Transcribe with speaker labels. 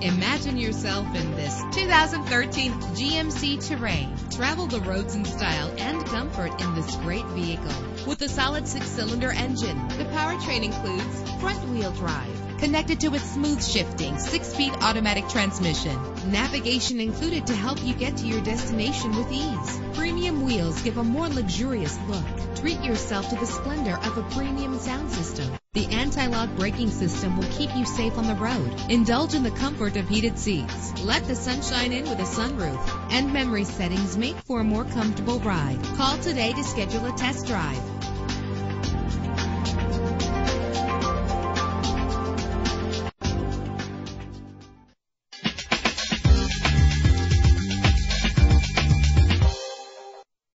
Speaker 1: Imagine yourself in this 2013 GMC Terrain. Travel the roads in style and comfort in this great vehicle. With a solid six-cylinder engine, the powertrain includes front-wheel drive, connected to a smooth shifting six-speed automatic transmission. Navigation included to help you get to your destination with ease. Premium wheels give a more luxurious look. Treat yourself to the splendor of a premium sound system. The anti-lock braking system will keep you safe on the road. Indulge in the comfort of heated seats. Let the sunshine in with a sunroof. And memory settings make for a more comfortable ride. Call today to schedule a test drive.